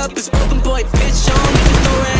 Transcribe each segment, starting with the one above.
up a spoken boy, bitch. I don't even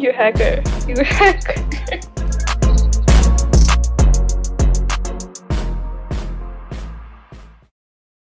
You hacker. You hacker.